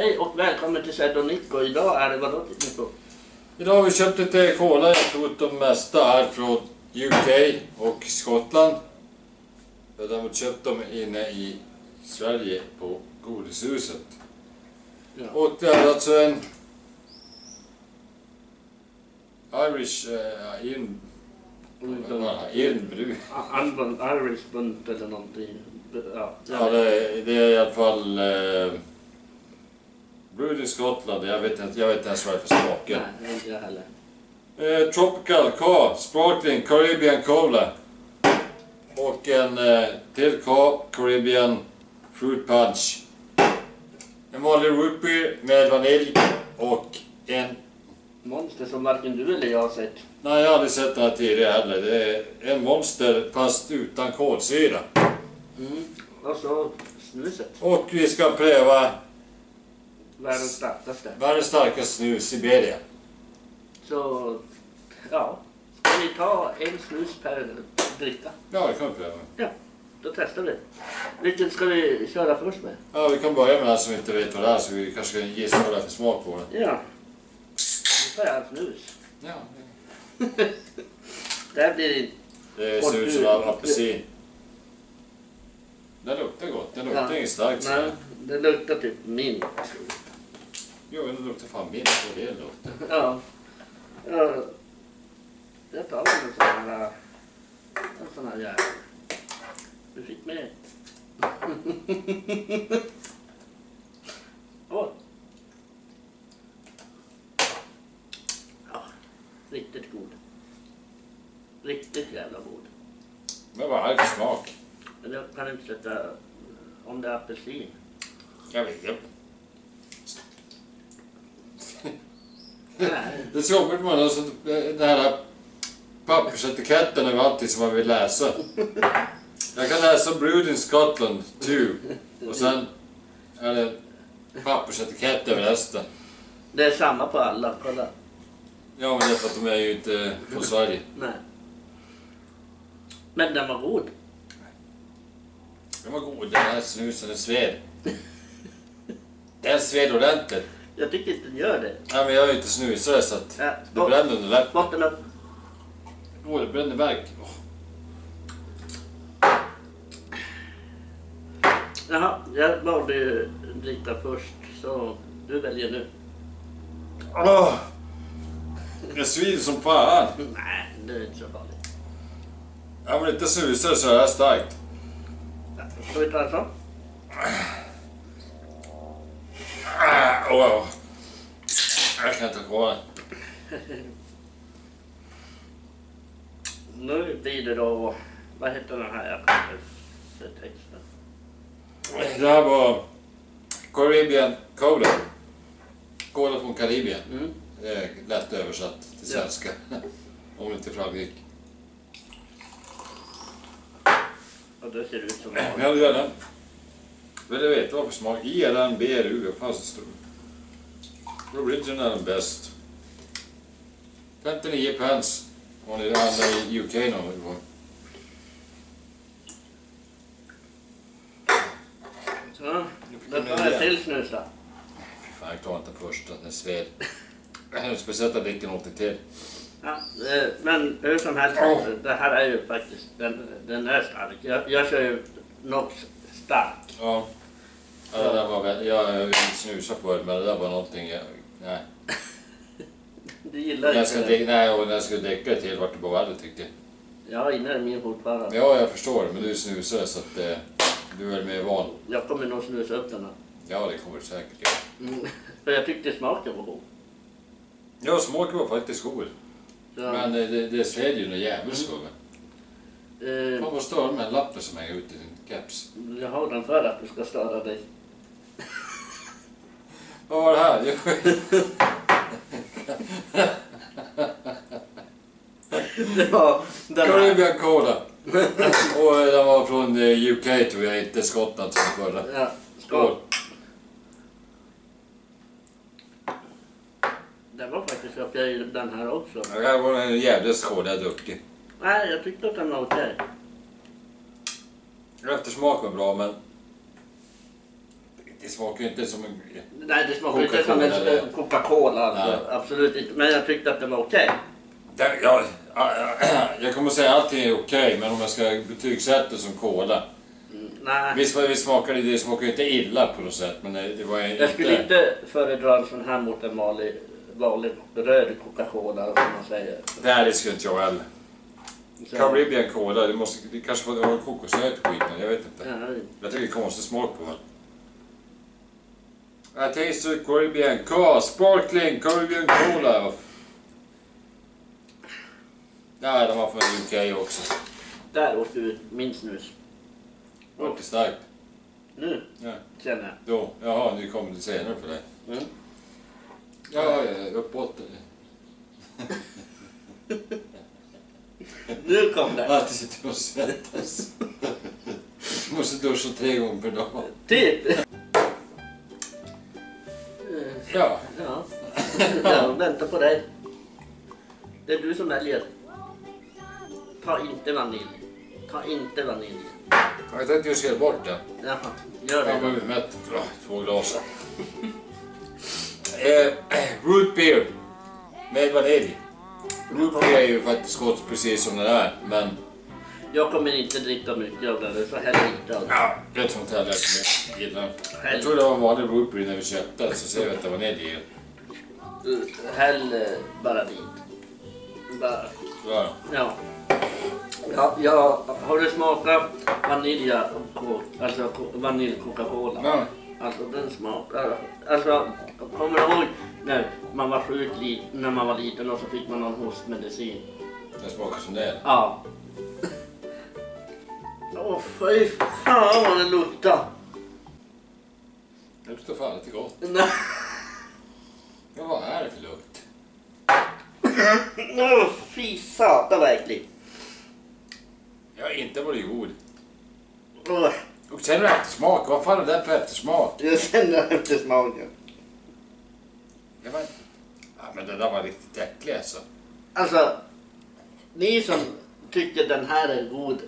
Hej och välkommen till Sedonico. Idag är det vadå Nico? Idag har vi köpt lite cola. Jag tror att de mesta är från UK och Skottland. Jag har däremot köpt dem inne i Sverige på Godishuset. Ja. Och det är alltså en Irish uh, in. Unbund, Irish bunt eller någonting. Ja, Ja, det, det är i alla fall uh, Brewed in Skottland. Jag vet inte, jag vet inte ens vad det är för smaker. Nej, inte jag heller. Eh, Tropical K, Sparkling Caribbean Cola. Och en eh, till K, Caribbean Fruit Punch. En vanlig beer med vanilj och en... Monster som varken du eller jag har sett. Nej, jag har aldrig sett den här tidigare heller. Det är en monster fast utan kolsyra. Mm. Och så snuset. Och vi ska pröva Världens starkaste. världens starkaste snus, Siberia. Så, ja. Ska vi ta en snus per dricka? Ja, det kan vi pröva. Ja, då testar vi. Vilken ska vi köra först med? Ja, vi kan börja med den som inte vet vad det är så vi kanske kan gissa vad det är för smak på den. Ja. Nu tar jag en snus. Ja, Det här blir inte... Det ser ut som en apelsin. Det luktar gott. Det luktar Ja. inget starkt. Nej, det luktar typ mint. Jo, det luktar fan mint på det luktar. Ja. ja. Jag tar väl en sån här... En sån här jävel. Du fick med. Åh. Ja, riktigt god. Riktigt jävla god. Men vad är det för smak? Jag kan inte sätta om det är apelsin. Jag vet inte. Nej. Det är så jobbigt med alltså, den här pappersetiketten över allting som man vill läsa. Jag kan läsa Brewed in Scotland 2 och sen är det pappersetikett över resten. Det är samma på alla. Kolla. Ja, men det är för att de är ju inte från Sverige. Nej. Men den var god. Den var god, den här snusen, den sved. Den sved ordentligt. Jag tycker inte den gör det. Nej, men jag är ju inte snusare så att Ja, det bort, bränner under läppen. bort den upp. Åh, det bränner verk. Åh. Jaha, jag valde ju dricka först. Så du väljer nu. Åh! Det svider som fan. Nej, det är inte så farligt. Ja, men inte snusare så är det här starkt. Ja, Ska vi ta en sån? Ah, åh. Jag kan inte den. Nu blir det då... Vad heter den här? Texten. Det här var Caribbean Cola. Cola från Karibien. Mm. Det lätt översatt till Ja. svenska. Om det inte framgick. Och det ser ut som... Men jag vill gärna... Vill du veta vad för smak? Den BRU, vad fan så stor? Original and best. 59 pence. Om ni handlar i UK gång. Så, då tar jag till snus då. Fy fan, jag tar inte första, den sved. Speciellt att dricker något till. Ja, eh, men hur som helst, Åh. det här är ju faktiskt, den, den är stark. Jag, jag kör ju Nox stark. Ja. ja det där var väl, jag inte snusat förut men det där var någonting jag, nej. Du gillar När jag inte skulle, det? nej, och när jag skulle det till vart det bara värre tyckte jag. Ja, inne är min fortfarande. Ja, jag förstår det, men du är snusare så att eh, du är mer van. Jag kommer nog snusa upp den här. Ja, det kommer du säkert göra. Mm. För jag tyckte smaken var god. Ja, smaken var faktiskt god. Så, Men eh, det, det sved ju något jävligt Mm. eh, Fan vad stör med en lappen som hänger ut i din keps. jag har den för att du ska störa dig. Vad var det här? Det var den. Caribbean Cola. Och den var från eh, UK tror jag, inte Skottland som förra. Ja, Skål. Den var faktiskt okej den här också. Det här var en jävla skål jag druckit. Nej, jag tyckte att den var okej. Eftersmak var bra men... Det smakar ju inte som en... Nej, det smakar inte som en eller? Coca-Cola. Alltså. Nej. Absolut inte. Men jag tyckte att det var okej. Det, ja, jag kommer säga att allting är okej, men om jag ska betygsätta som cola. Mm, Nej. Visst, var- visst smakar det, det smakar ju inte illa på något sätt, men det, var inte... Jag skulle inte föredra en sån här mot en vanlig, vanlig röd Coca-Cola som man säger. Nej, det skulle inte jag heller. Så- Caribbean Cola, det, måste, det kanske vara kokosnöt i skiten, jag vet inte. Ja, Jag tycker det är konstig smak på det. I taste Caribbean Cola, sparkling Caribbean Cola. Ja, de var från UK också. där åkte ut min snus. Mycket starkt. Nu Ja. känner jag. Då, jaha, nu kommer det senare för dig. Mm. Ja, ja, uppåt. Nu kom det. Alltid sitter och svettas. Du måste duscha tre gånger per dag. Typ. Ja, Ja. Jag väntar på dig. Det är du som väljer. Ta inte vanilj. Ta inte vanilj. jag tänkte ju skala bort det. Jaha, gör Jag det. blev mätt. Två glas. eh, root beer med vanilj. Root beer är ju faktiskt gott precis som det är, men Jag kommer inte dricka mycket av är så här lite av det. ja, jag tror inte heller att jag gillar Jag tror det var vanlig root beer när vi köpte den, så ser vi att det var vanilj i. Uh, Häll eh, bara dit. Bara. Ja. Ja. Ja, ja, har du smakat vanilja, alltså ko- vanilj Coca-Cola? Ja. Alltså den smakar... Alltså, kommer du ihåg när man var sjuk när man var liten och så fick man någon hostmedicin? Den smakar som det är. Ja. Åh fy fan vad det luktar! Det luktar fan lite gott. Nej. Vad är det för lukt? Åh fy satan vad äckligt! Jag har inte varit god. Åh, Och sen eftersmak, vad fan är det för eftersmak? Jag känner efter smaken. Jag vet. Ja, men det där var riktigt äckligt alltså. Alltså, ni som tycker den här är god,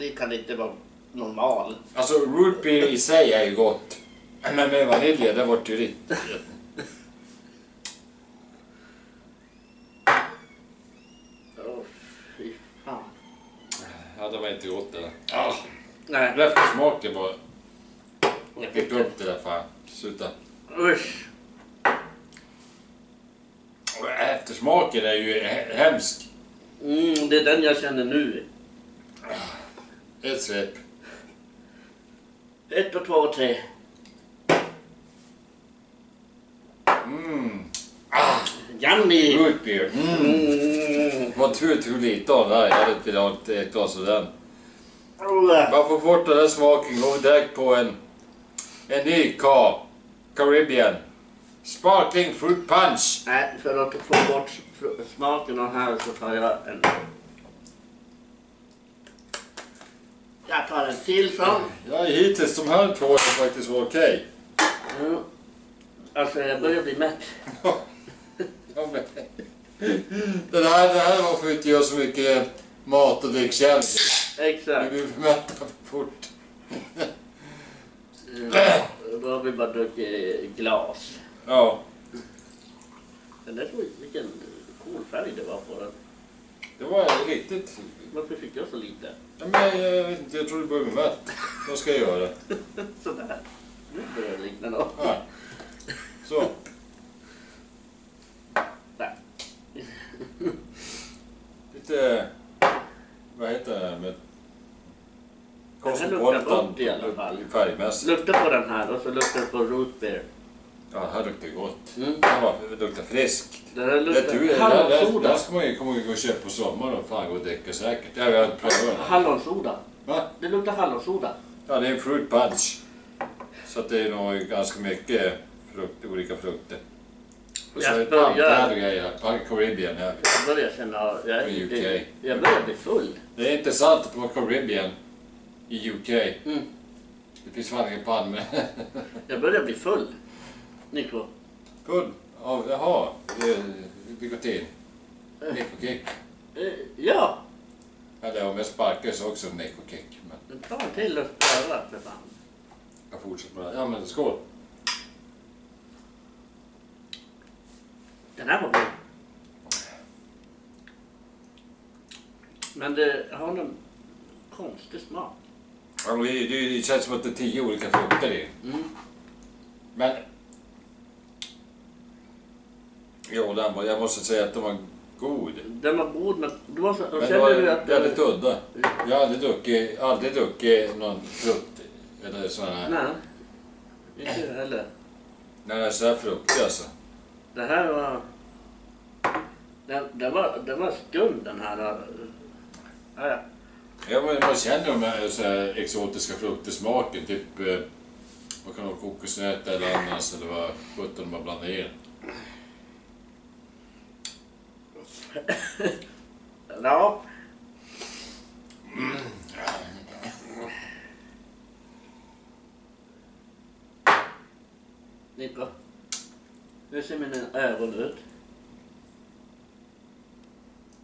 det kan inte vara normal. Alltså root beer i sig är ju gott. Men med vanilj, det vart ju riktigt... Åh fy fan. Ja, det var inte gott det där. Ja, Nej, eftersmaken var... jag Fick upp det där fan. Sluta. Usch. Eftersmaken är ju he- hemsk. Mm, det är den jag känner nu. Ett svep. Ett och två och tre. Mm. Yummy! Root beer. Mm. Mm. Vad tur tog lite av det här. Jag hade velat ha ett- glas av den. Man får bort den här smaken vi direkt på en, en ny Ka Caribbean. Sparkling fruit punch. Nej, för att få bort smaken av den här så tar jag en... Jag tar en till sån. Ja, hittills de här två har faktiskt varit okej. Mm. Alltså jag börjar bli mätt. Ja, men- Den här, det här var för att inte göra så mycket mat och dryckstjänst. Vi Exakt. blir för mätta för fort. Då har vi bara druckit glas. Ja, Den där vilken cool färg det var på den. det var riktigt... Varför fick jag så lite? Ja, men jag, vet inte, jag tror du börjar bli mätt. Vad ska jag göra? Sådär. Nu börjar det likna något. Ja. Så. Där. Lite... Vad heter det med... Den här luktar gott i alla fall. Färgmässigt. Lukta på den här och så luktar det på root beer. Ja, det här luktar gott. Mm. Det här var, det luktar friskt. Det här Det, luktar det, det, hallonsoda. där ska man ju komma gå och köpa på sommaren och fan gå och dricka säkert. Det har jag inte prövat. Hallonsoda. Va? Det luktar hallonsoda. Ja, det är en fruit punch. Så att det är nog ganska mycket frukt, olika frukter. Och så Jag är det pantad och grejer. Caribbean. Ja. Jag börjar känna... Jag, UK. jag, börjar bli full. Det är intressant att vara Caribbean i UK. Mm. Det finns fan ingen pann med. Jag börjar bli full. Nico. Full av, jaha, eh, nikotin. Nikokick. Eh, ja. Eller om jag sparkar så också nikokick. Men Ta en till och pröva för fan. Jag fortsätter med det. Ja men skål. Den här var god. Men det har någon konstig smak. Ja, det, det känns som att det är tio olika frukter i. Mm. Men... Jo, den var, jag måste säga att den var god. Den var god men det var så, Men känner var du att väldigt udda. Jag har aldrig druckit, aldrig druckit någon frukt. Eller sån här. Nej, inte jag heller. När det är så här fruktig alltså. Det här var... Den, den, var, den var skum den här. Ja, ja. Ja, men man känner de här, så här exotiska fruktersmaken. Typ, eh, vad kan vara, kokosnöt eller ananas eller vad sjutton man blandar i. ja. Nico, hur ser mina ögon ut?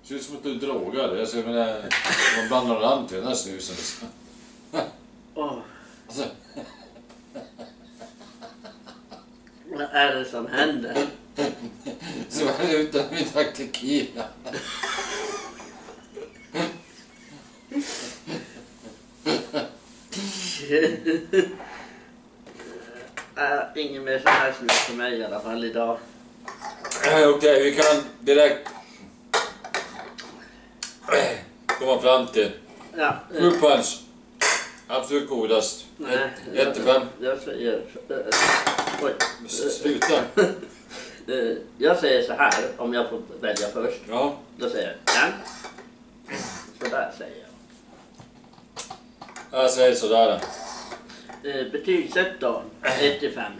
Ser ut som att du är drogad. Jag ser med man blandar an till den här snusen. Åh, Alltså, vad är det som händer? Utan vi drack tequila. Äh, ingen mer sån här snus för mig i alla fall idag. Eh, Okej, vi kan direkt komma fram till Ja, eh, Fruit punch. Absolut godast. nej, Ett- ett till fem. Jag, jag säger... äh, oj. Sluta. Eh, Jag säger så här, om jag får välja först. Ja, Då säger jag den. Så där säger jag. jag säger sådär. Eh, Betygssätt då, 1 till 5.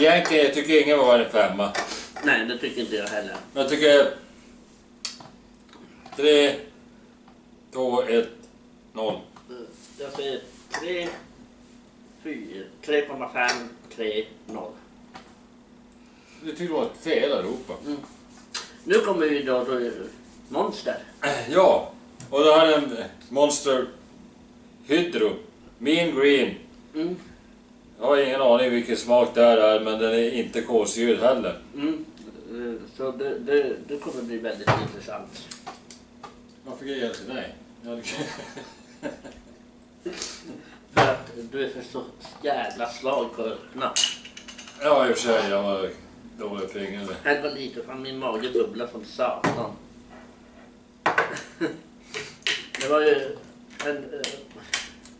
Egentligen, jag tycker ingen var en femma. Nej, det tycker inte jag heller. Men jag tycker... Tre, två, ett, noll. Eh, Jag säger 3, 4, 3,5, 3, 0. Du tyckte det var fel allihopa. Nu kommer vi då till Monster. Ja, och då har en Monster Hydro. Mean Green. Mm. Jag har ingen aning vilken smak det här är, men den är inte kolsyrad heller. Mm. Eh, Så det, det, det kommer bli väldigt intressant. Varför grejer jag till dig? Det- För att du är för så jävla på att öppna. Ja, i och för sig. Jag var dålig på fingret. Det var lite fan min mage bubblar som satan. Det var ju en... eh,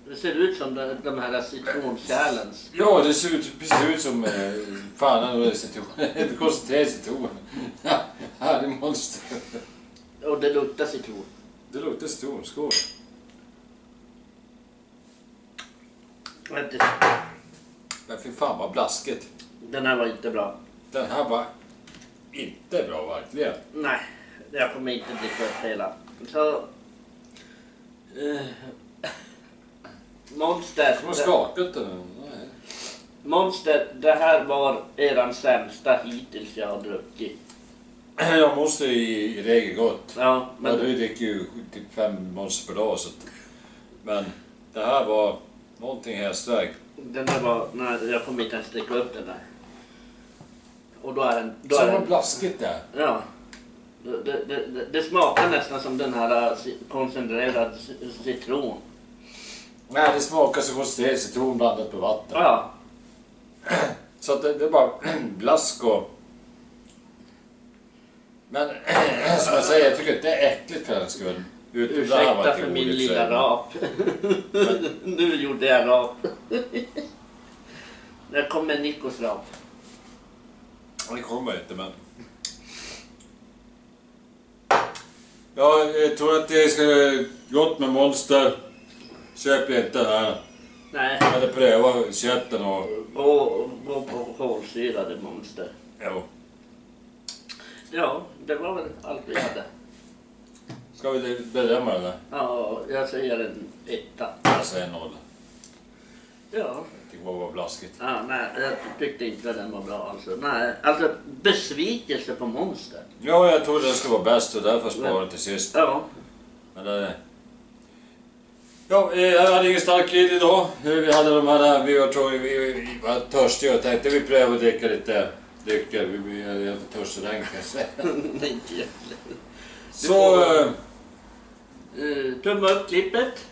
Det ser ut som de, de här citronkärlen. Ja, det ser ut, precis ut som... Eh, fan, det är citron. Det koncentrerad citron. Ja, Härlig monster. Och det luktar citron. Det luktar citron. Skål. Men fy fan vad blaskigt. Den här var inte bra. Den här var inte bra verkligen. Nej, jag kommer inte dricka upp hela. Så... eh, Monster. Som har skakat den. Nej. Monster, det här var eran sämsta hittills jag har druckit. Jag måste i, i regel gott. Ja, Men men du dricker ju typ fem monster per dag. Så att, men det här var någonting hästväg. den där var... Nej, jag kommer inte ens dricka upp den där. Och då är. Då Så är den blaskigt det är. ja. Det, det, det, smakar nästan som den här ci- koncentrerad ci- citron. Nej, det smakar som koncentrerad citron blandat med vatten. Ja, Så att det, det är bara blask och... Men som jag säger, jag tycker inte det är äckligt för den skull. Ut- ursäkta för min godis, lilla rap. nu gjorde jag rap. Där kommer Nikos rap. Det kommer inte men... Ja, jag tror att det ska gott med Monster. Köp inte den här. Nej, Eller pröva, köp den och... på kolsyrade monster. Jo. Ja, det var väl allt vi hade. Ska vi bedöma den? där? Ja, jag säger en etta. Jag säger noll. Ja, Jag tycker bara det var blaskigt. ja nej, jag tyckte inte den var bra alltså. Nej, alltså besvikelse på monster. Ja, jag trodde den skulle vara bäst och därför sparade jag till sist. Ja, Men det... Ja, eh, jag hade ingen starköl idag. Eh, Vi hade de här, vi var, vi, vi var törstiga och tänkte vi prövar att dricka lite drycker. Vi är inte törstiga den kan jag säga. Nej, inte egentligen. Så, eh, Eh, Tumma upp klippet.